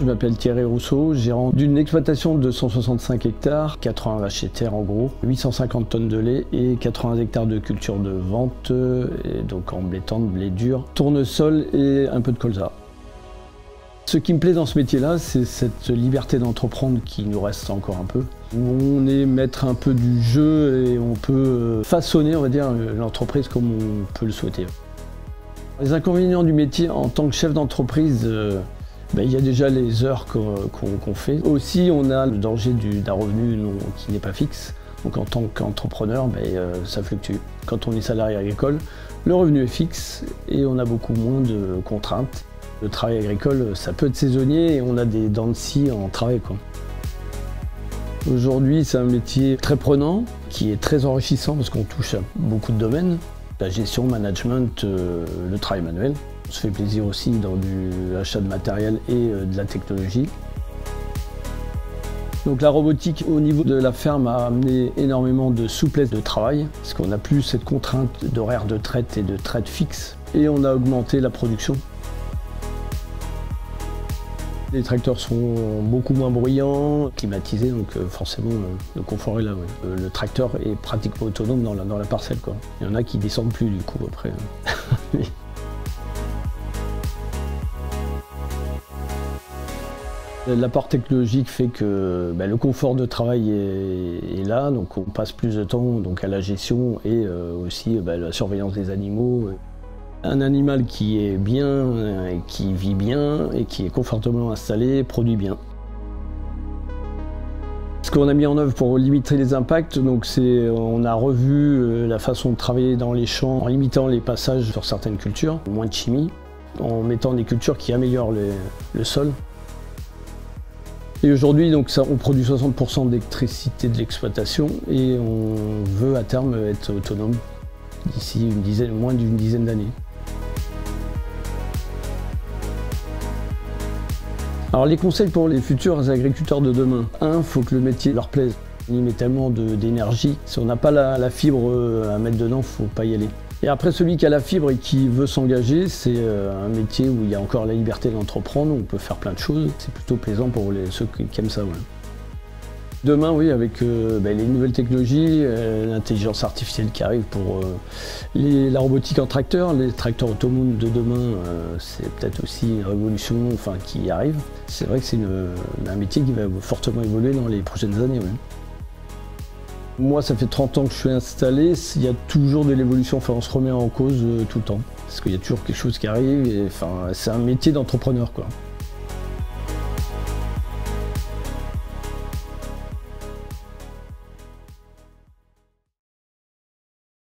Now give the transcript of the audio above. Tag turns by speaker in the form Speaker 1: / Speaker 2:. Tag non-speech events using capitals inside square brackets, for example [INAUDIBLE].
Speaker 1: Je m'appelle Thierry Rousseau, gérant d'une exploitation de 165 hectares, 80 vaches et terres en gros, 850 tonnes de lait et 80 hectares de culture de vente, et donc en blé tendre, blé dur, tournesol et un peu de colza. Ce qui me plaît dans ce métier-là, c'est cette liberté d'entreprendre qui nous reste encore un peu. On est maître un peu du jeu et on peut façonner, on va dire, l'entreprise comme on peut le souhaiter. Les inconvénients du métier en tant que chef d'entreprise, euh, ben, il y a déjà les heures qu'on fait. Aussi, on a le danger d'un revenu qui n'est pas fixe. Donc en tant qu'entrepreneur, ben, euh, ça fluctue. Quand on est salarié agricole, le revenu est fixe et on a beaucoup moins de contraintes. Le travail agricole, ça peut être saisonnier et on a des dents de scie en travail. Aujourd'hui, c'est un métier très prenant, qui est très enrichissant parce qu'on touche à beaucoup de domaines. La gestion, management, euh, le travail manuel. On se fait plaisir aussi dans du achat de matériel et euh, de la technologie. Donc la robotique au niveau de la ferme a amené énormément de souplesse de travail, parce qu'on n'a plus cette contrainte d'horaire de traite et de traite fixe, et on a augmenté la production. Les tracteurs sont beaucoup moins bruyants, climatisés, donc euh, forcément euh, le confort est là. Le tracteur est pratiquement autonome dans la, dans la parcelle. Quoi. Il y en a qui descendent plus du coup après. [LAUGHS] L'apport technologique fait que ben, le confort de travail est, là, donc on passe plus de temps donc, à la gestion et euh, aussi ben, la surveillance des animaux. Un animal qui est bien, qui vit bien et qui est confortablement installé produit bien. Ce qu'on a mis en œuvre pour limiter les impacts, donc c'est on a revu euh, la façon de travailler dans les champs en limitant les passages sur certaines cultures, moins de chimie, en mettant des cultures qui améliorent le sol. Et aujourd'hui, donc, on produit 60% d'électricité de l'exploitation et on veut à terme être autonome d'ici une dizaine, moins d'une dizaine d'années. Alors les conseils pour les futurs agriculteurs de demain. Un, il faut que le métier leur plaise. Il met tellement d'énergie. Si on n'a pas la, la, fibre à mettre dedans, il ne faut pas y aller. Et après, celui qui a la fibre et qui veut s'engager, c'est euh, un métier où il y a encore la liberté d'entreprendre, on peut faire plein de choses. C'est plutôt plaisant pour ceux qui aiment ça. Demain, oui, avec euh, ben, les nouvelles technologies, euh, l'intelligence artificielle qui arrive pour la robotique en tracteur, les tracteurs autonomes de demain, c'est peut-être aussi une révolution enfin, qui arrive. C'est vrai que c'est un métier qui va fortement évoluer dans les prochaines années. Moi, ça fait 30 ans que je suis installé, il y a toujours de l'évolution, enfin, on se remet en cause euh, tout le temps. Parce qu'il y a toujours quelque chose qui arrive, enfin, c'est un métier d'entrepreneur, quoi.